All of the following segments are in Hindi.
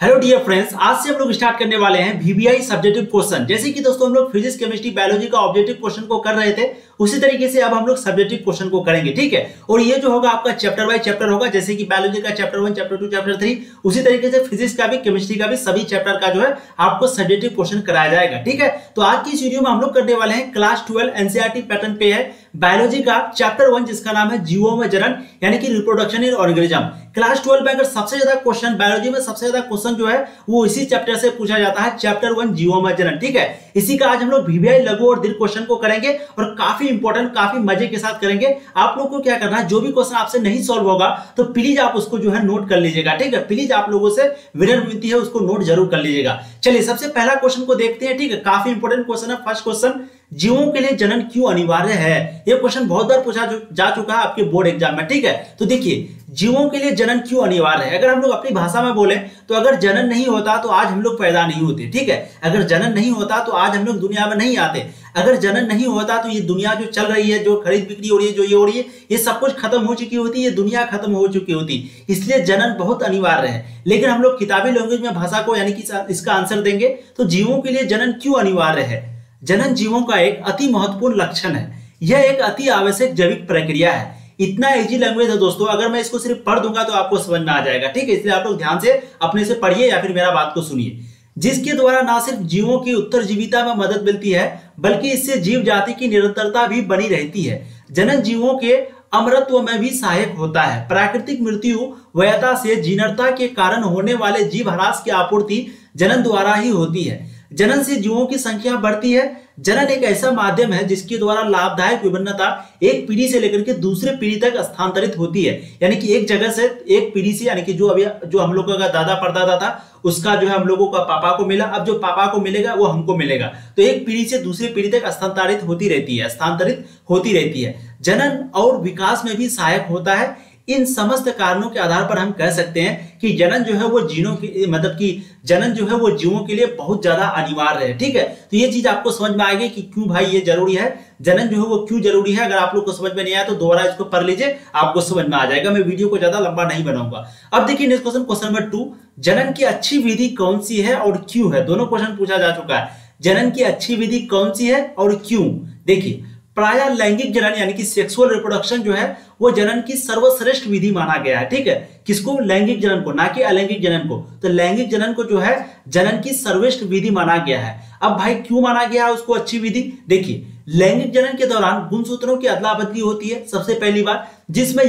हेलो डियर फ्रेंड्स आज से हम लोग स्टार्ट करने वाले हैं वीबीआई सब्जेक्टिव क्वेश्चन जैसे कि दोस्तों, हम लोग फिजिक्स केमिस्ट्री बायोलॉजी का ऑब्जेक्टिव क्वेश्चन को कर रहे थे, उसी तरीके से अब हम लोग सब्जेक्टिव क्वेश्चन को करेंगे, ठीक है? और ये जो होगा आपका चैप्टर बाय चैप्टर होगा, जैसे कि बायोलॉजी का chapter one chapter two chapter three उसी तरीके से फिजिक्स का भी केमिस्ट्री का भी सभी चैप्टर का जो है आपको सब्जेक्टिव क्वेश्चन कराया जाएगा, ठीक है? तो आज की इस वीडियो में हम लोग करने वाले हैं क्लास ट्वेल्व एनसीआरटी पैटर्न पे है। बायोलॉजी का चैप्टर वन जिसका नाम है जीवो में जनन यानी कि reproduction in organism class twelve में अगर सबसे ज़्यादा क्वेश्चन बायोलॉजी में सबसे ज़्यादा क्वेश्चन जो है, वो इसी चैप्टर से पूछा जाता है चैप्टर वन जीवो में जनन ठीक है? इसी का आज हम लोग वीवीआई लघु और दीर्घ क्वेश्चन को करेंगे और काफ़ी इंपॉर्टेंट काफ़ी मज़े के साथ करेंगे। आप लोग को क्या करना है? जो भी क्वेश्चन आपसे नहीं सॉल्व होगा तो प्लीज़ आप उसको जो है नोट कर लीजिएगा, ठीक है? प्लीज़ आप लोगों से विनर विनती है, उसको नोट ज़रूर कर लीजिएगा। चलिए, सबसे पहला क्वेश्चन को देखते हैं, ठीक है? काफ़ी इंपॉर्टेंट क्वेश्चन है फ़र्स्ट क्वेश्चन जीवों के लिए जनन क्यों अनिवार्य है? यह क्वेश्चन बहुत बार पूछा जा चुका है आपके बोर्ड एग्ज़ाम में, ठीक है? तो देखिए, जीवों के लिए जनन क्यों अनिवार्य है? अगर हम लोग अपनी भाषा में बोले तो अगर जनन नहीं होता तो आज हम लोग पैदा नहीं होते, ठीक है? अगर जनन नहीं होता तो आज हम लोग दुनिया में नहीं आते। अगर जनन नहीं होता तो ये दुनिया जो चल रही है, जो खरीद बिक्री हो रही है, जो ये हो रही है, ये सब कुछ खत्म हो चुकी होती है दुनिया खत्म हो चुकी होती। इसलिए जनन बहुत अनिवार्य है। लेकिन हम लोग किताबी लैंग्वेज में भाषा को यानी कि इसका आंसर देंगे तो जीवों के लिए जनन क्यों अनिवार्य है? जनन जीवों का एक अति महत्वपूर्ण लक्षण है। यह एक अति आवश्यक जैविक प्रक्रिया है। इतना इजी लैंग्वेज है दोस्तों, अगर मैं इसको सिर्फ़ पढ़ दूँगा तो आपको समझ में आ जाएगा। ठीक है, इसलिए आप लोग ध्यान से अपने से पढ़िए या फिर मेरा बात को सुनिए। जिसके द्वारा ना सिर्फ़ जीवों की उत्तर जीविता में मदद मिलती है, बल्कि इससे जीव जाति की निरंतरता भी बनी रहती है। जनन जीवों के अमरत्व में भी सहायक होता है। प्राकृतिक मृत्यु, व्यता से जीनरता के कारण होने वाले जीव ह्रास की आपूर्ति जनन द्वारा ही होती है। जनन से जीवों की संख्या बढ़ती है। जनन एक ऐसा माध्यम है जिसके द्वारा लाभदायक विभिन्नता एक पीढ़ी से लेकर के दूसरे पीढ़ी तक स्थानांतरित होती है। यानी कि एक जगह से एक पीढ़ी से, यानी कि जो अभी, जो हम लोगों का दादा परदादा था, उसका जो है हम लोगों का पापा को मिला। अब जो पापा को मिलेगा, वो हमको मिलेगा। तो एक पीढ़ी से दूसरी पीढ़ी तक स्थानांतरित होती रहती है, स्थानांतरित होती रहती है। जनन और विकास में भी सहायक होता है। इन समस्त कारणों के आधार पर हम कह सकते हैं कि जनन जो है वो जीनों की मतलब कि जनन जो है वो जीवों के लिए बहुत ज़्यादा अनिवार्य है, ठीक है? तो ये चीज़ आपको समझ में आएगी कि क्यों भाई ये ज़रूरी है, जनन जो है वो क्यों ज़रूरी है? अगर आप लोग को समझ में नहीं आया तो दोबारा इसको पढ़ लीजिए, आपको समझ में आ जाएगा। मैं वीडियो को ज़्यादा लंबा नहीं बनाऊँगा। अब देखिए next question question number two जनन की अच्छी विधि कौन सी है और क्यों है? दोनों क्वेश्चन पूछा जा चुका है। जनन की अच्छी विधि कौन सी है और क्यों? देखिए प्राय लैंगिक जनन, यानी कि सेक्सुअल रिप्रोडक्शन जो है, वो जनन की सर्वश्रेष्ठ विधि माना गया है, ठीक है? किसको? लैंगिक जनन को, ना कि अलैंगिक जनन को। तो लैंगिक जनन को जो है, जनन की सर्वश्रेष्ठ विधि माना गया है। अब भाई, क्यों माना गया है उसको अच्छी विधि? देखिए, लैंगिक जनन के दौरान गुणसूत्रों की अदला बदली होती है, सबसे पहली बात, जिसमें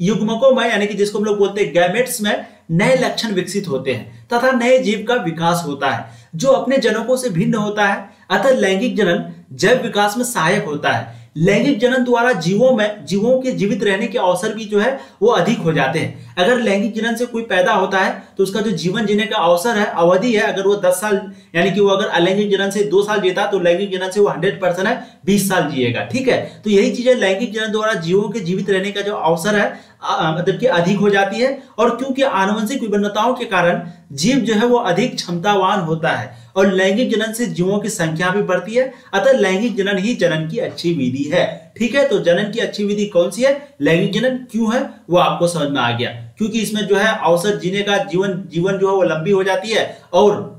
युग्मकों में, यानी कि जिसको हम लोग बोलते हैं गैमेट्स में, नए लक्षण विकसित होते हैं, तथा नए जीव का विकास होता है, जो अपने जनकों से भिन्न होता है। अतः लैंगिक जनन जैव विकास में सहायक होता है। लैंगिक जनन द्वारा जीवों में, जीवों के जीवित रहने के अवसर भी जो है, वो अधिक हो जाते हैं। अगर लैंगिक जनन से कोई पैदा होता है तो उसका जो जीवन जीने का अवसर है, अवधि है, अगर वो दस साल, यानी कि वो अगर अलैंगिक जनन से दो साल जीता तो लैंगिक जनन से वो हंड्रेड परसेंट है, बीस साल जिएगा। ठीक है? तो यही चीज़ है लैंगिक जनन द्वारा जीवों के जीवित रहने का जो अवसर है मतलब कि अधिक हो जाती है और क्योंकि आनुवंशिक विभिन्नताओं के कारण जीव जो है वो अधिक क्षमतावान होता है और लैंगिक जनन से जीवों की संख्या भी बढ़ती है, अतः लैंगिक जनन ही जनन की अच्छी विधि है। ठीक है? तो जनन की अच्छी विधि कौन सी है? लैंगिक जनन क्यों है? वो आपको समझ में आ गया। क्योंकि इसमें जो है औसत जीने का जीवन जीवन जो है वो लंबी हो जाती है और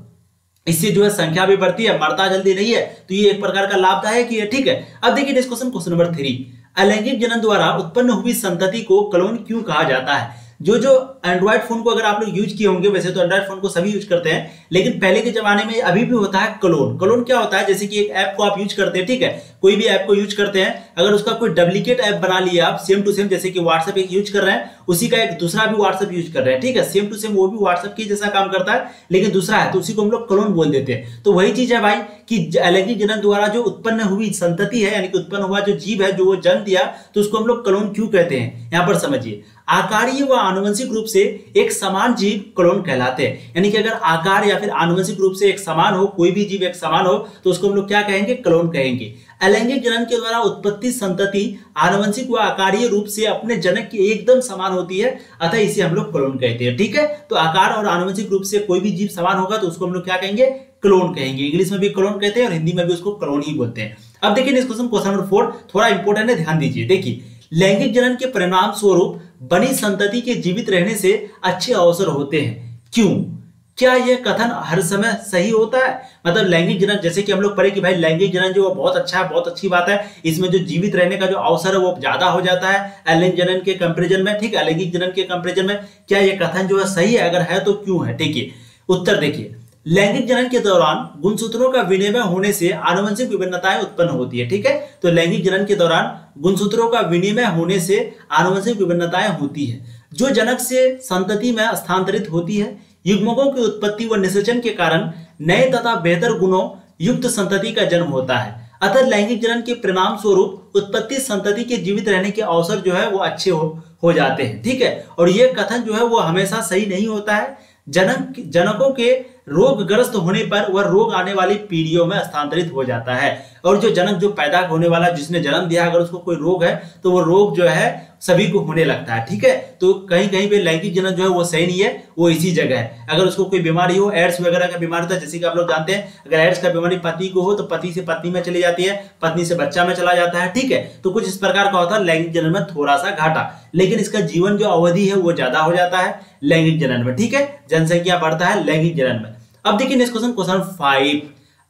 इससे जो है संख्या भी बढ़ती है, मरता जल्दी नहीं है। तो ये एक प्रकार का लाभदायक ही ठीक है? अब देखिए next question question number three अलैंगिक जनन द्वारा उत्पन्न हुई संतति को क्लोन क्यों कहा जाता है? जो जो एंड्रॉइड फ़ोन को अगर आप लोग यूज़ किए होंगे, वैसे तो एंड्रॉइड फ़ोन को सभी यूज़ करते हैं, लेकिन पहले के जमाने में अभी भी होता है क्लोन क्लोन क्या होता है? जैसे कि एक ऐप को आप यूज़ करते हैं, ठीक है? कोई भी ऐप को यूज़ करते हैं, अगर उसका कोई डुप्लीकेट ऐप बना लिया आप सेम टू सेम जैसे कि व्हाट्सएप एक यूज़ कर रहे हैं, उसी का एक दूसरा भी व्हाट्सएप यूज़ कर रहे हैं, ठीक है? सेम टू सेम वो भी व्हाट्सएप की जैसा काम करता है, लेकिन दूसरा है तो उसी को हम लोग क्लोन बोल देते हैं। तो वही चीज़ है भाई, कि अलैंगिक जनन द्वारा जो उत्पन्न हुई संतति है, यानी कि उत्पन्न हुआ जो जीव है, जो वो जन्म दिया तो उसको हम लोग क्लोन क्यों कहते हैं? यहाँ पर समझिए। आकारीय व आनुवंशिक रूप से एक समान जीव क्लोन कहलाते हैं। यानी कि अगर आकार या फिर आनुवंशिक रूप से एक समान हो, कोई भी जीव एक समान हो तो उसको हम लोग क्या कहेंगे? क्लोन कहेंगे। अलैंगिक जनन के द्वारा उत्पत्ति, संतति, आनुवंशिक व आकारीय रूप से अपने जनक की एकदम समान होती है। अतः इसे हम लोग क्लोन कहते हैं, ठीक है? तो आकार और आनुवंशिक रूप से कोई भी जीव समान होगा तो उसको हम लोग क्या कहेंगे? क्लोन कहेंगे। इंग्लिश में भी क्लोन कहते हैं और हिंदी में भी उसको क्लोन ही बोलते हैं। अब देखिए इस क्वेश्चन क्वेश्चन नंबर फोर, थोड़ा इंपोर्टेंट है, ध्यान दीजिए। देखिए, लैंगिक जनन के परिणाम स्वरूप बनी संतति के जीवित रहने से अच्छे अवसर होते हैं। क्यों? क्या यह कथन हर समय सही होता है? मतलब लैंगिक जनन, जैसे कि हम लोग पढ़े कि भाई लैंगिक जनन जो बहुत अच्छा है, बहुत अच्छी बात है। इसमें जो जीवित रहने का जो अवसर है वो ज़्यादा हो जाता है। अलैंगिक जनन के कंपेरिजन में, ठीक है? अलैंगिक जनन के कंपेरिजन में क्या यह कथन जो है सही है? अगर है तो क्यों है? ठीक है उत्तर देखिए। लैंगिक जनन के दौरान गुणसूत्रों का विनिमय होने से आनुवंशिक विभिन्नताएँ उत्पन्न होती है, ठीक है? तो लैंगिक जनन के दौरान गुणसूत्रों का विनिमय होने से आनुवंशिक विभिन्नताएँ होती है। जो जनक से संतति में स्थानांतरित होती है युग्मकों की उत्पत्ति व निषेचन के कारण नए तथा बेहतर गुणों युक्त संतति का जन्म होता है। अतः लैंगिक जनन के परिणाम स्वरूप उत्पत्ति संतति के जीवित रहने के अवसर जो है वो अच्छे हो हो जाते हैं। ठीक है? और ये कथन जो है वो हमेशा सही नहीं होता है। जनक जनकों के रोगग्रस्त होने पर वह रोग आने वाली पीढ़ियों में स्थानांतरित हो जाता है। और जो जनक जो पैदा होने वाला, जिसने जन्म दिया, अगर उसको कोई रोग है तो वो रोग जो है, सभी को होने लगता है, ठीक है? तो कहीं कहीं पे लैंगिक जनन जो है, वो सही नहीं है, वो इसी जगह है। अगर उसको कोई बीमारी हो, एड्स वगैरह का बीमारी होता है, जैसे कि आप लोग जानते हैं, अगर एड्स का बीमारी पति को हो तो पति से पत्नी में चली जाती है, पत्नी से बच्चा में चला जाता है, ठीक है? तो कुछ इस प्रकार का होता है, लैंगिक जनन में थोड़ा सा घाटा। लेकिन इसका जीवन जो अवधि है, वो ज़्यादा हो जाता है, लैंगिक जनन में, ठीक है? जनसंख्या बढ़ता है, लैंगिक जनन में। अब देखिए नेक्स्ट क्वेश्चन क्वेश्चन फाइव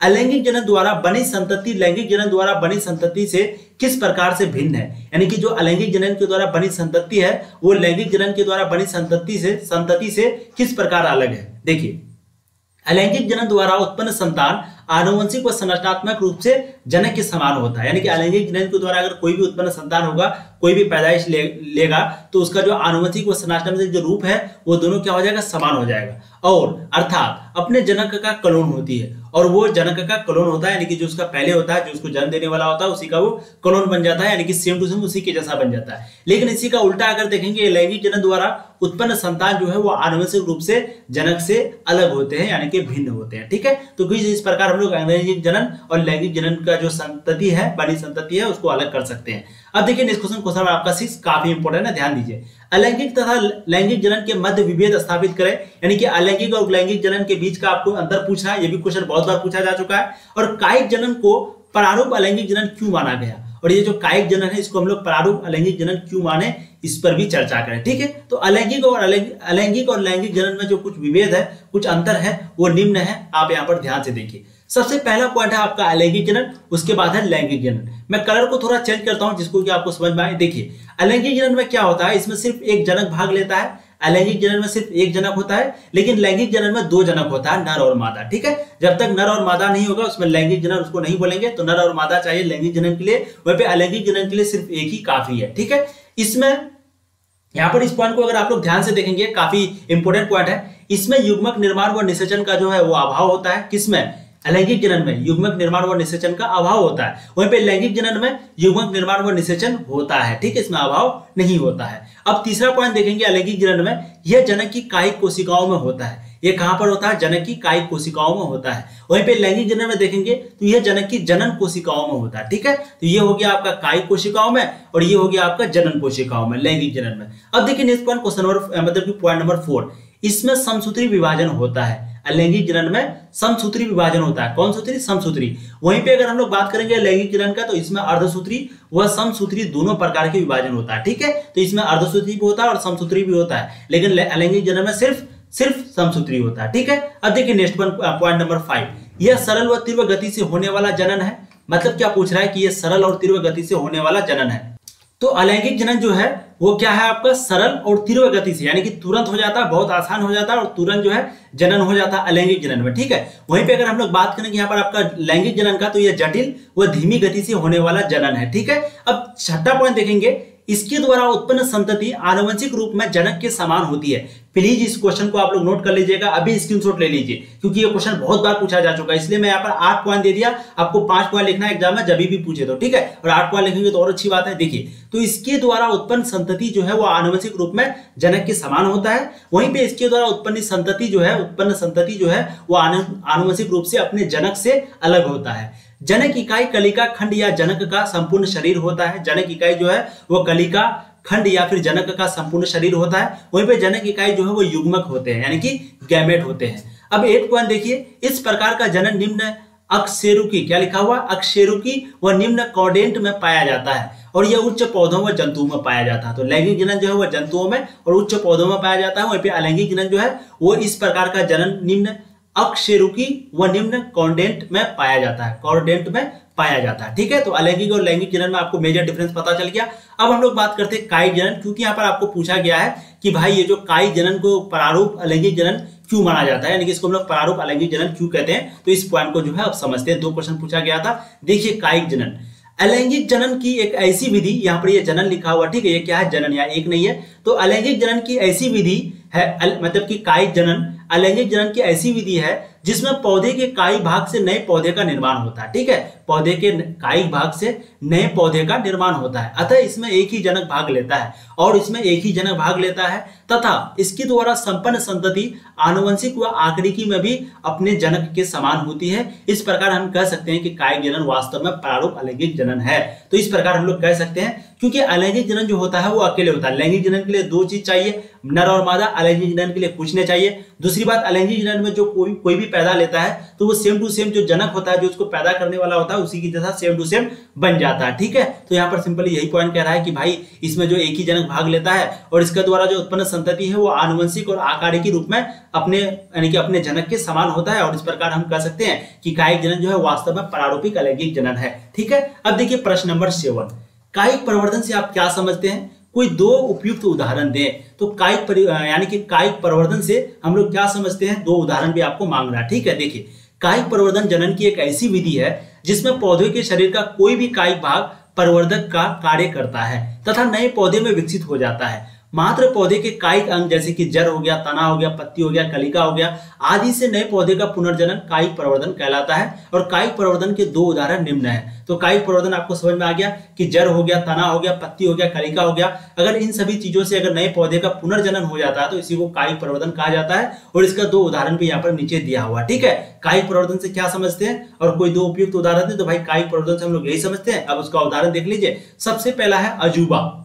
अलैंगिक जनन द्वारा बनी संतति, लैंगिक जनन द्वारा बनी संतति से किस प्रकार से भिन्न है? यानी कि जो अलैंगिक जनन के द्वारा बनी संतति है, वो लैंगिक जनन के द्वारा बनी संतति से संतति से किस प्रकार अलग है? देखिए, अलैंगिक जनन द्वारा उत्पन्न संतान आनुवंशिक व संरचनात्मक रूप से जनक के समान होता है। यानी कि अलैंगिक जनन के द्वारा अगर कोई भी उत्पन्न संतान होगा कोई भी पैदाइश ले, लेगा तो उसका जो आनुवंशिक व संरचनात्मक जो रूप है वो दोनों क्या हो जाएगा? समान हो जाएगा। और अर्थात अपने जनक का कलोन होती है। और वो जनक का क्लोन होता है यानी कि जो उसका पहले होता है जो उसको जन्म देने वाला होता है उसी का वो कलोन बन जाता है यानी कि सेम टू सेम उसी के जैसा बन जाता है। लेकिन इसी का उल्टा अगर देखेंगे लैंगिक जनन द्वारा उत्पन्न संतान जो है वो आनुवंशिक रूप से जनक से अलग होते हैं यानी कि भिन्न होते हैं। ठीक है? तो इस प्रकार हम लोग लैंगिक जनन और लैंगिक जनन का जो संतति है, बड़ी संतति है, उसको अलग कर सकते हैं। अब देखिए नेक्स्ट क्वेश्चन क्वेश्चन आपका सिक्स काफ़ी इंपोर्टेंट है, ध्यान दीजिए। अलैंगिक तथा लैंगिक जनन के मध्य विभेद स्थापित करें। यानी कि अलैंगिक और लैंगिक जनन के बीच का आपको अंतर पूछना है, ये भी क्वेश्चन बहुत बार पूछा जा चुका है। और कायिक जनन को प्रारूप अलैंगिक जनन क्यों माना गया? और ये जो कायिक जनन है, इसको हम लोग प्रारूप अलैंगिक जनन क्यों माने? इस पर भी चर्चा करें, ठीक है? तो अलैंगिक और अलैंगिक और लैंगिक जनन में जो कुछ विभेद है, कुछ अंतर है, वो निम्न है। आप यहाँ पर ध्यान से देखिए। सबसे पहला पॉइंट है आपका अलैंगिक जनन उसके बाद है लैंगिक जनन मैं कलर को थोड़ा चेंज करता हूँ, जिसको कि आपको समझ में आए। देखिए अलैंगिक जनन में क्या होता है? इसमें सिर्फ़ एक जनक भाग लेता है। अलैंगिक जनन में सिर्फ़ एक जनक होता है, लेकिन लैंगिक जनन में दो जनक होता है, नर और मादा, ठीक है? जब तक नर और मादा नहीं होगा, उसमें लैंगिक जनन उसको नहीं बोलेंगे तो नर और मादा चाहिए लैंगिक जनन के लिए। वह पे अलैंगिक जनन के लिए सिर्फ़ एक ही काफ़ी है, ठीक है? इसमें, यहाँ पर इस पॉइंट को अगर आप लोग ध्यान से देखेंगे, काफ़ी इंपोर्टेंट पॉइंट है। इसमें युग्मक निर्माण व निषेचन का जो है, वो अभाव होता है। किसमें? अलैंगिक जनन में युग्मक निर्माण व निषेचन का अभाव होता है। वहीं पे लैंगिक जनन में युग्मक निर्माण व निषेचन होता है, ठीक है? इसमें अभाव नहीं होता है। अब तीसरा पॉइंट देखेंगे अलैंगिक जनन में, यह जनक की कायिक कोशिकाओं में होता है। ये कहाँ पर होता है? जनक की कायिक कोशिकाओं में होता है। वहीं पे लैंगिक जनन में देखेंगे तो यह जनक की जनन कोशिकाओं में होता है, ठीक है? तो ये हो गया आपका कायिक कोशिकाओं में और ये हो गया आपका जनन कोशिकाओं में लैंगिक जनन में। अब देखिए नेक्स्ट पॉइंट क्वेश्चन नंबर मतलब पॉइंट नंबर फोर इसमें समसूत्री विभाजन होता है। अलैंगिक जनन में समसूत्री विभाजन होता है। कौन सूत्री? समसूत्री। वहीं पे अगर हम लोग बात करेंगे लैंगिक जनन का तो इसमें अर्धसूत्री व समसूत्री दोनों प्रकार के विभाजन होता है, ठीक है? तो इसमें अर्धसूत्री भी होता है और समसूत्री भी होता है। लेकिन अलैंगिक जनन में सिर्फ़ सिर्फ़ समसूत्री होता है, ठीक है? अब देखिए नेक्स्ट पॉइंट नंबर फाइव यह सरल व तीव्र गति से होने वाला जनन है। मतलब क्या पूछ रहा है कि यह सरल और तीव्र गति से होने वाला जनन है? तो अलैंगिक जनन जो है वो क्या है आपका? सरल और तीव्र गति से, यानी कि तुरंत हो जाता है बहुत आसान हो जाता है और तुरंत जो है जनन हो जाता है अलैंगिक जनन में, ठीक है? वहीं पे अगर हम लोग बात करें यहाँ पर आपका लैंगिक जनन का तो यह जटिल व धीमी गति से होने वाला जनन है, ठीक है? अब छठा पॉइंट देखेंगे इसके द्वारा उत्पन्न संतति आनुवंशिक रूप में जनक के समान होती है। प्लीज़ इस क्वेश्चन को आप लोग नोट कर लीजिएगा, अभी स्क्रीनशॉट ले लीजिए, क्योंकि ये क्वेश्चन बहुत बार पूछा जा चुका है, इसलिए मैं यहाँ पर आठ पॉइंट दे दिया। आपको पाँच पॉइंट लिखना है एग्ज़ाम में, जब भी पूछे तो ठीक है? और आठ पॉइंट लिखेंगे तो और अच्छी बात है, देखिए। तो इसके द्वारा उत्पन्न संतति जो है, वो आनुवंशिक रूप में जनक के समान होता है। वहीं पे इसके द्वारा उत्पन्न संतति जो है, उत्पन्न संतति जो है, वो आनुवंशिक रूप से अपने जनक से अलग होता है। जनक इकाई कलिका खंड या जनक का संपूर्ण शरीर होता है। जनक इकाई जो है, वो कलिका खंड या फिर जनक का संपूर्ण शरीर होता है। वहीं पे जनक इकाई जो है, वो युग्मक होते हैं, यानी कि गैमेट होते हैं। अब एक पॉइंट देखिए, इस प्रकार का जनन निम्न अक्षेरुकी, क्या लिखा हुआ? अक्षेरुकी व निम्न कॉर्डेंट में पाया जाता है और यह उच्च पौधों व जंतुओं में पाया जाता है। तो लैंगिक जनन जो है वह जंतुओं में और उच्च पौधों में पाया जाता है। वहीं पे अलैंगिक जनन जो है, वो इस प्रकार का जनन निम्न अक्षेरुकी व निम्न कॉन्डेंट में पाया जाता है। कॉर्डेंट में पाया जाता है। ठीक है? तो अलैंगिक और लैंगिक जनन में आपको मेजर डिफरेंस पता चल गया। अब हम लोग बात करते हैं कायिक जनन। क्योंकि यहाँ पर आपको पूछा गया है कि भाई ये जो कायिक जनन को प्रारूप अलैंगिक जनन क्यों माना जाता है? यानी कि इसको हम लोग प्रारूप अलैंगिक जनन क्यों कहते हैं? तो इस पॉइंट को जो है आप समझते हैं। दो क्वेश्चन पूछा गया था। देखिए कायिक जनन। अलैंगिक जनन की एक ऐसी विधि, यहाँ पर ये जनन लिखा हुआ, ठीक है? ये क्या है? जनन या एक नहीं है। तो अलैंगिक जनन की ऐसी विधि है मतलब कि कायिक जनन अलैंगिक जनन की ऐसी विधि है जिसमें पौधे के काई भाग से नए पौधे का निर्माण होता है, ठीक है? पौधे के काई भाग से नए पौधे का निर्माण होता है। अतः इसमें एक ही जनक भाग लेता है और इसमें एक ही जनक भाग लेता है, तथा इसके द्वारा संपन्न संतति आनुवंशिक व आकृति में भी अपने जनक के समान होती है। इस प्रकार हम कह सकते हैं कि कायिक जनन वास्तव में प्रारूप अलैंगिक जनन है। तो इस प्रकार हम लोग कह सकते हैं, क्योंकि अलैंगिक जनन जो होता है वो अकेले होता है। लैंगिक जनन के लिए दो चीज़ चाहिए, नर और मादा, अलैंगिक जनन के लिए पूछने चाहिए। दूसरी बात, अलैंगिक जनन में जो कोई कोई भी पैदा लेता है तो वो सेम टू सेम जो जनक होता है, जो उसको पैदा करने वाला होता है, उसी की जैसा सेम टू सेम बन जाता है, ठीक है? तो यहाँ पर सिंपली यही पॉइंट कह रहा है कि भाई, इसमें जो एक ही जनक भाग लेता है और इसके द्वारा जो उत्पन्न संतति है, वो आनुवंशिक और आकारी के रूप में अपने, यानी कि अपने जनक के समान होता है और इस प्रकार हम कह सकते हैं कि कायिक जनन जो है वास्तव में प्रारूपिक अलैंगिक जनन है, ठीक है? अब देखिए प्रश्न नंबर सेवन। कायिक परिवर्तन से आप क्या समझते हैं? कोई दो उपयुक्त उदाहरण दें। तो कायिक यानी कि कायिक प्रवर्धन से हम लोग क्या समझते हैं? दो उदाहरण भी आपको मांग रहा है। ठीक है, देखिए, कायिक प्रवर्धन जनन की एक ऐसी विधि है, जिसमें पौधे के शरीर का कोई भी कायिक भाग प्रवर्धक का कार्य करता है, तथा नए पौधे में विकसित हो जाता है। मात्र पौधे के कायिक अंग जैसे कि जड़ हो गया, तना हो गया, पत्ती हो गया, कलिका हो गया, आदि से नए पौधे का पुनर्जनन कायिक प्रवर्धन कहलाता है और कायिक प्रवर्धन के दो उदाहरण निम्न है। तो कायिक प्रवर्धन आपको समझ में आ गया कि जड़ हो गया, तना हो गया, पत्ती हो गया, कलिका हो गया। अगर इन सभी चीज़ों से अगर नए पौधे का पुनर्जनन हो जाता है तो इसी को कायिक प्रवर्धन कहा जाता है और इसका दो उदाहरण भी यहाँ पर नीचे दिया हुआ ठीक है? कायिक प्रवर्धन से क्या समझते हैं? और कोई दो उपयुक्त उदाहरण है तो भाई कायिक प्रवर्धन से हम लोग यही समझते हैं। अब उसका उदाहरण देख लीजिए। सबसे पहला है अजूबा।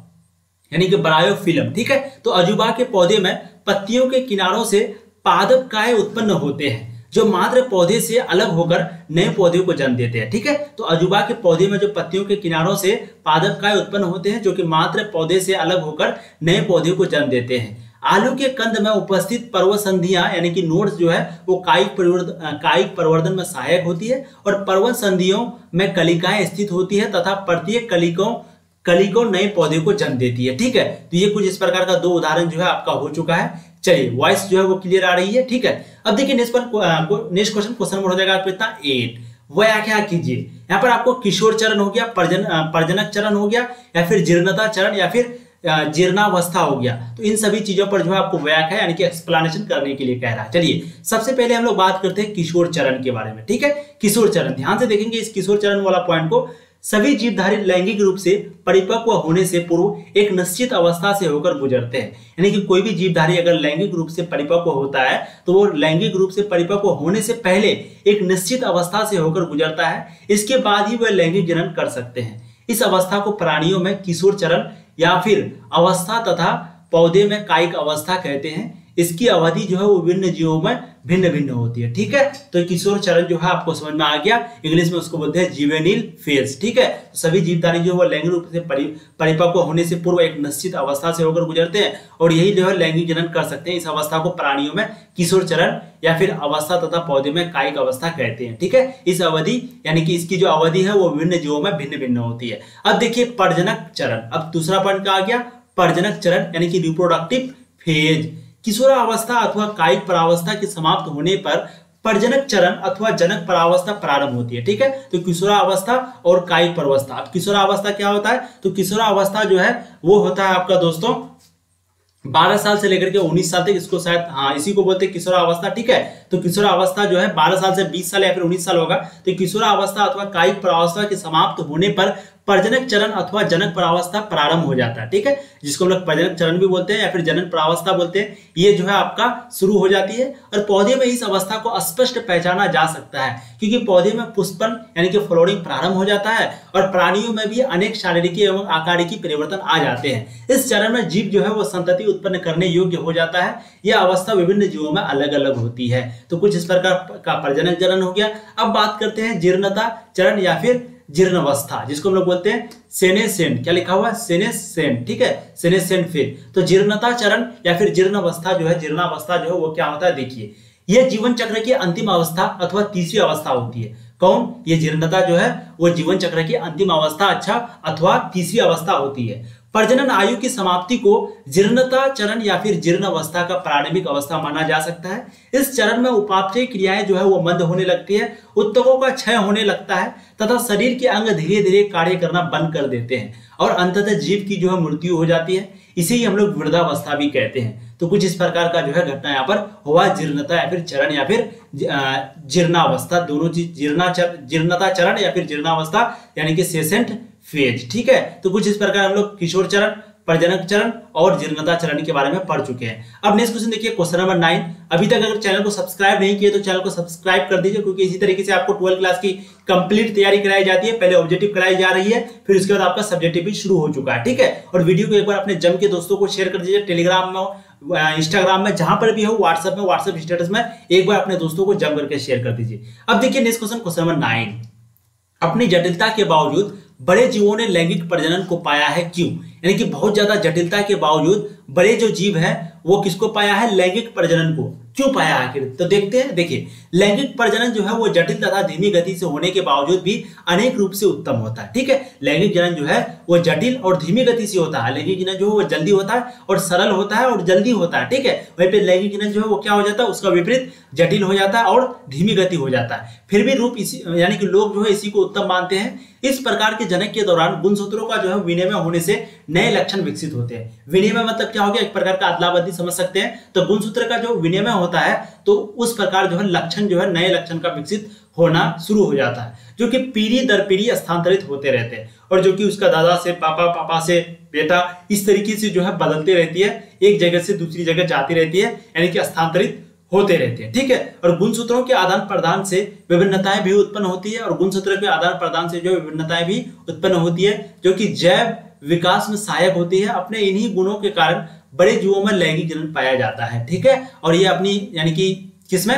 यानी कि ब्रायोफिल्म ठीक है? तो अजूबा के पौधे में पत्तियों के किनारों से पादप काय उत्पन्न होते हैं, जो मात्र पौधे से अलग होकर नए पौधे को जन्म देते हैं, ठीक है? तो अजूबा के पौधे में जो पत्तियों के किनारों से पादप काय उत्पन्न होते हैं, जो कि मात्र पौधे से अलग होकर नए पौधे को जन्म देते हैं। आलू के कंद में उपस्थित पर्व संधियाँ यानी कि नोड्स जो है, वो कायिक परिवर्तन कायिक परिवर्तन में सहायक होती है, और पर्वत संधियों में कलिकाएँ स्थित होती है, तथा प्रत्येक कलिकों कली को नए पौधे को जन्म देती है, ठीक है? तो ये कुछ इस प्रकार का दो उदाहरण जो है आपका हो चुका है। चलिए वॉइस जो है वो क्लियर आ रही है, ठीक है? अब देखिए next next question question number हो जाएगा आपको इतना एट व्याख्या कीजिए। यहाँ पर आपको किशोर चरण हो गया, परजन परजनक चरण हो गया, या फिर जीर्णता चरण, या फिर जीर्णावस्था हो गया। तो इन सभी चीज़ों पर जो है आपको व्याख्या यानी कि एक्सप्लेनेशन करने के लिए कह रहा है। चलिए, सबसे पहले हम लोग बात करते हैं किशोर चरण के बारे में, ठीक है? किशोर चरण, ध्यान से देखेंगे इस किशोर चरण वाला पॉइंट को। सभी जीवधारी लैंगिक रूप से परिपक्व होने से पूर्व एक निश्चित अवस्था से होकर गुजरते हैं। यानी कि कोई भी जीवधारी अगर लैंगिक रूप से परिपक्व होता है तो वो लैंगिक रूप से परिपक्व होने से पहले एक निश्चित अवस्था से होकर गुजरता है। इसके बाद ही वह लैंगिक जनन कर सकते हैं। इस अवस्था को प्राणियों में किशोर चरण या फिर अवस्था तथा पौधे में कायिक अवस्था कहते हैं। इसकी अवधि जो है वो विभिन्न जीवों में भिन्न भिन्न होती है, ठीक है? तो किशोर चरण जो है आपको समझ में आ गया। इंग्लिश में उसको बोलते हैं जीवेनिल फ़ेज़ ठीक है? तो सभी जीवधारी जो है वो लैंगिक रूप से परिपक्व होने से पूर्व एक निश्चित अवस्था से होकर गुजरते हैं और यही जो है लैंगिक जनन कर सकते हैं। इस अवस्था को प्राणियों में किशोर चरण या फिर अवस्था तथा पौधे में कायिक अवस्था कहते हैं, ठीक है? इस अवधि, यानी कि इसकी जो अवधि है वो विभिन्न जीवों में भिन्न भिन्न होती है। अब देखिए प्रजनक चरण। अब दूसरा पॉइंट कहा गया, प्रजनक चरण, यानी कि रिप्रोडक्टिव फ़ेज़ किशोरावस्था अथवा कायिक परावस्था के समाप्त होने पर प्रजनक चरण अथवा जनक परावस्था प्रारंभ होती है, ठीक है? तो किशोरावस्था और कायिक परावस्था। अब किशोरावस्था क्या होता है? तो किशोरावस्था जो है, वो होता है आपका दोस्तों, बारह साल से लेकर के उन्नीस साल तक, इसको शायद हाँ इसी को बोलते हैं किशोरावस्था ठीक है? तो किशोरावस्था जो है, बारह साल से बीस साल या फिर उन्नीस साल होगा। तो किशोरावस्था अथवा कायिक परावस्था के समाप्त होने पर प्रजनक चरण अथवा जनक प्रावस्था प्रारंभ हो जाता है, ठीक है? जिसको हम लोग प्रजनक चरण भी बोलते हैं या फिर जनक प्रावस्था बोलते हैं, ये जो है आपका शुरू हो जाती है और पौधे में इस अवस्था को स्पष्ट पहचाना जा सकता है, क्योंकि पौधे में पुष्पन यानी कि फ्लोरिंग प्रारंभ हो जाता है और प्राणियों में भी अनेक शारीरिक एवं आकारिकी परिवर्तन आ जाते हैं। इस चरण में जीव जो है वो संतति उत्पन्न करने योग्य हो जाता है, यह अवस्था विभिन्न जीवों में अलग अलग होती है। तो कुछ इस प्रकार का प्रजनक चरण हो गया। अब बात करते हैं जीर्णता चरण या फिर जीर्ण अवस्था जिसको हम लोग बोलते हैं सेनेसेंट क्या लिखा हुआ है? सेनेसेंट ठीक है? सेनेसेंट फ़ेज़ तो जीर्णता चरण या फिर जीर्ण अवस्था जो है, जीर्णावस्था जो है, वो क्या होता है? देखिए यह जीवन चक्र की अंतिम अवस्था अथवा तीसरी अवस्था होती है। कौन? ये जीर्णता जो है, वो जीवन चक्र की अंतिम अवस्था अच्छा अथवा तीसरी अवस्था होती है। प्रजनन आयु की समाप्ति को जीर्णता चरण या फिर जीर्ण अवस्था का प्रारंभिक अवस्था माना जा सकता है। इस चरण में उपापचय क्रियाएँ जो है वो मंद होने लगती है उत्तकों का क्षय होने लगता है, तथा शरीर के अंग धीरे धीरे कार्य करना बंद कर देते हैं, और अंततः जीव की जो है मृत्यु हो जाती है। इसे ही हम लोग वृद्धावस्था भी कहते हैं। तो कुछ इस प्रकार का जो है घटना यहाँ पर हुआ, जीर्णता या फिर चरण या फिर जीर्णावस्था, दोनों चीज़ जीर्णा जीर्णता चरण या फिर जीर्णावस्था, यानी कि सेसेंट फ़ेज़, ठीक है? तो कुछ इस प्रकार हम लोग किशोर चरण, प्रजनक चरण और जीर्णता चरण के बारे में पढ़ चुके हैं। अब नेक्स्ट क्वेश्चन देखिए क्वेश्चन नंबर नाइन अभी तक अगर चैनल को सब्सक्राइब नहीं किए तो चैनल को सब्सक्राइब कर दीजिए, क्योंकि इसी तरीके से आपको ट्वेल्थ क्लास की कंप्लीट तैयारी कराई जाती है। पहले ऑब्जेक्टिव कराई जा रही है, फिर उसके बाद आपका सब्जेक्टिव भी शुरू हो चुका है, ठीक है? और वीडियो को एक बार अपने जम के दोस्तों को शेयर कर दीजिए टेलीग्राम में इंस्टाग्राम में, जहाँ पर भी हो व्हाट्सएप में व्हाट्सएप स्टेटस में, एक बार अपने दोस्तों को जम करके शेयर कर दीजिए। अब देखिए next question question number nine अपनी जटिलता के बावजूद बड़े जीवों ने लैंगिक प्रजनन को पाया है क्यों? यानी कि बहुत ज़्यादा जटिलता के बावजूद बड़े जो जीव हैं, वो किसको पाया है? लैंगिक प्रजनन को। क्यों पाया आखिर? तो देखते हैं, देखिए, लैंगिक प्रजनन जो है वो जटिल तथा धीमी गति से होने के बावजूद भी अनेक रूप से उत्तम होता है, ठीक है? लैंगिक जनन जो है वो जटिल और धीमी गति से होता है, लैंगिक जनन जो है वो जल्दी होता है और सरल होता है और जल्दी होता है, ठीक है? वहीं पे लैंगिक जनन जो है वो क्या हो जाता है, उसका विपरीत जटिल हो जाता है और धीमी गति हो जाता है। फिर भी रूप इसी, यानी कि लोग जो है इसी को उत्तम मानते हैं। इस प्रकार के जनक के दौरान गुणसूत्रों का जो है विनिमय होने से नए लक्षण विकसित होते हैं। विनिमय मतलब क्या हो गया? एक प्रकार का अदला बदली समझ सकते हैं। तो गुणसूत्र का जो विनिमय है तो उस प्रकार जो है लक्षण जो है, नए लक्षण का विकसित होना शुरू हो जाता है, जो कि पीढ़ी दर पीढ़ी स्थानांतरित होते रहते हैं और जो कि उसका दादा से पापा पापा से बेटा इस तरीके से जो है बदलते रहती है, एक जगह से दूसरी जगह जाती रहती है, यानी कि स्थानांतरित होते रहते हैं, ठीक है? और गुणसूत्रों के आदान प्रदान से विभिन्नताएँ भी उत्पन्न होती है और गुणसूत्रों के आदान प्रदान से जो विभिन्नताएँ भी उत्पन्न होती है, जो कि जैव विकास में सहायक होती है अपने इन्हीं गुणों के कारण बड़े जीवों में लैंगिक जनन पाया जाता है, ठीक है? और ये अपनी, यानी कि किसमें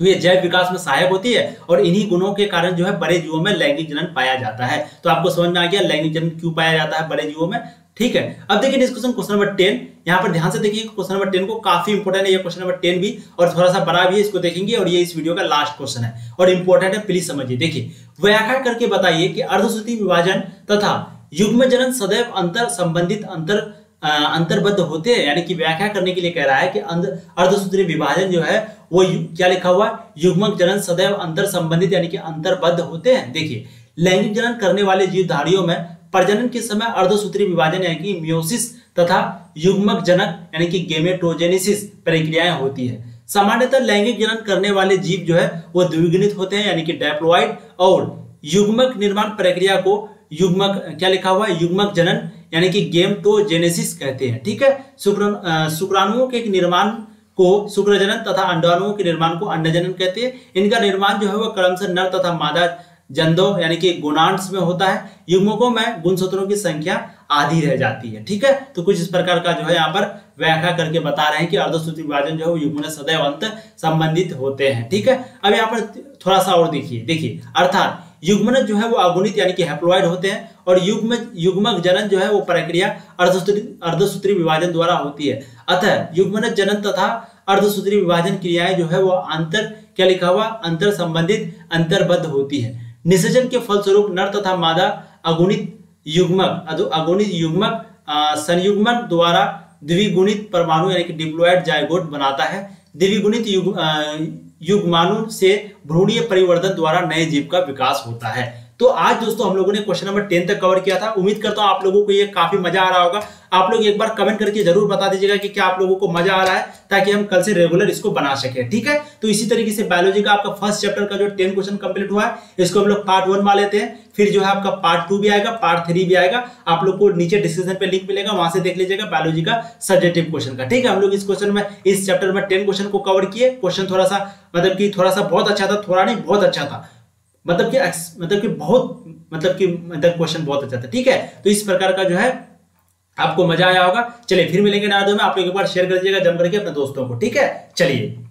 तो ये जैव विकास में सहायक होती है और इन्हीं गुणों के कारण जो है बड़े जीवों में लैंगिक जनन पाया जाता है। तो आपको समझ में आ गया लैंगिक जनन क्यों पाया जाता है बड़े जीवों में? ठीक है, अब देखिए next question question number ten यहाँ पर ध्यान से देखिए क्वेश्चन नंबर टेन को काफ़ी इंपोर्टेंट है, ये क्वेश्चन नंबर टेन भी, और थोड़ा सा बड़ा भी है, इसको देखेंगे और ये इस वीडियो का लास्ट क्वेश्चन है। और इंपॉर्टेंट है प्लीज़ समझिए। देखिए, व्याख्या करके बताइए कि अर्धश्रुति विभाजन तथा युग्म जनन सदैव अंतर संबंधित अंतर अंतर्बद्ध होते हैं, यानी कि व्याख्या करने के लिए कह रहा है कि अर्धसूत्री विभाजन जो है, वो क्या लिखा हुआ युग्मक जनन सदैव अंतर संबंधित, यानी कि अंतर्बद्ध होते हैं। देखिए, लैंगिक जनन करने वाले जीवधारियों में प्रजनन के समय अर्धसूत्री विभाजन, यानी कि म्योसिस तथा युग्मक जनक, यानी कि गेमेटोजेनेसिस प्रक्रियाएँ होती है। सामान्यतः लैंगिक जनन करने वाले जीव जो है, वो द्विगुणित होते हैं, यानी कि डेप्लॉइड और युग्मक निर्माण प्रक्रिया को युग्मक क्या लिखा हुआ है? युग्मक जनन यानी कि गेमटोजेनेसिस कहते हैं, ठीक है? शुक्र शुक्राणुओं के निर्माण को शुक्रजनन तथा अंडाणुओं के निर्माण को अंडजनन कहते हैं। इनका निर्माण जो है वह क्रमशः नर तथा मादा जंदो, यानी कि गुणांश में होता है। युग्मकों में गुणसूत्रों की संख्या आधी रह जाती है, ठीक है? तो कुछ इस प्रकार का जो है यहाँ पर व्याख्या करके बता रहे हैं कि अर्धसूत्री विभाजन जो है वो युग्म सदैव अंत संबंधित होते हैं, ठीक है? अब यहाँ पर थोड़ा सा और देखिए देखिए, अर्थात युग्मन जो है वो अगुणित यानी कि हैप्लॉइड होते हैं और युग्म, युग्मक जनन जो है वो प्रक्रिया अर्धसूत्री अर्धसूत्री विभाजन द्वारा होती है। अतः युग्मन जनन तथा अर्धसूत्री विभाजन क्रियाएँ जो है वो अंतर, क्या लिखा हुआ? अंतर संबंधित, अंतर्बद्ध होती है। निषेचन के फलस्वरूप नर तथा मादा अगुणित युग्मक अगुणित युग्मक संयुग्मन द्वारा द्विगुणित परमाणु यानी कि डिप्लॉयड जायगोट बनाता है। द्विगुणित युग्माणु से भ्रूणीय परिवर्तन द्वारा नए जीव का विकास होता है। तो आज दोस्तों हम लोगों ने क्वेश्चन नंबर टेन तक कवर किया था। उम्मीद करता हूँ आप लोगों को ये काफ़ी मज़ा आ रहा होगा। आप लोग एक बार कमेंट करके ज़रूर बता दीजिएगा कि क्या आप लोगों को मज़ा आ रहा है, ताकि हम कल से रेगुलर इसको बना सके, ठीक है? तो इसी तरीके से बायोलॉजी का आपका फ़र्स्ट चैप्टर का जो टेन क्वेश्चन कंप्लीट हुआ है, इसको हम लोग पार्ट वन मान लेते हैं। फिर जो है आपका पार्ट टू भी आएगा पार्ट थ्री भी आएगा। आप लोग को नीचे डिस्क्रिप्शन पे लिंक मिलेगा, वहाँ से देख लीजिएगा बायोलॉजी का सब्जेक्टिव क्वेश्चन का, ठीक है? हम लोग इस क्वेश्चन में, इस चैप्टर में टेन क्वेश्चन को कवर किए। क्वेश्चन थोड़ा सा मतलब कि थोड़ा सा बहुत अच्छा था, थोड़ा नहीं, बहुत अच्छा था। मतलब कि मतलब कि बहुत मतलब कि मतलब क्वेश्चन बहुत अच्छा था। ठीक है? तो इस प्रकार का जो है, आपको मज़ा आया होगा। चलिए, फिर मिलेंगे ना में। आप लोग एक बार शेयर कर दीजिएगा, जम करके अपने दोस्तों को। ठीक है? चलिए।